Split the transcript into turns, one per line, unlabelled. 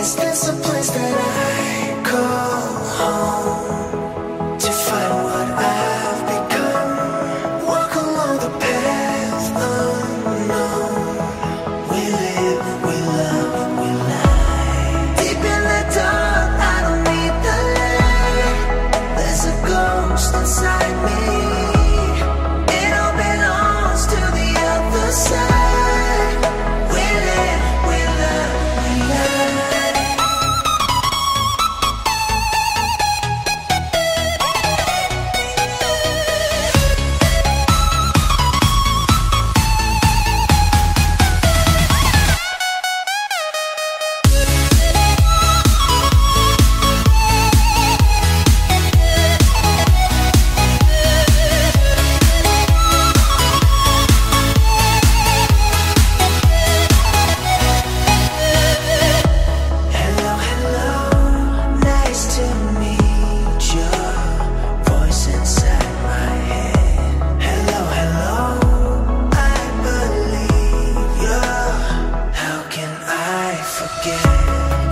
Is this a place that I call home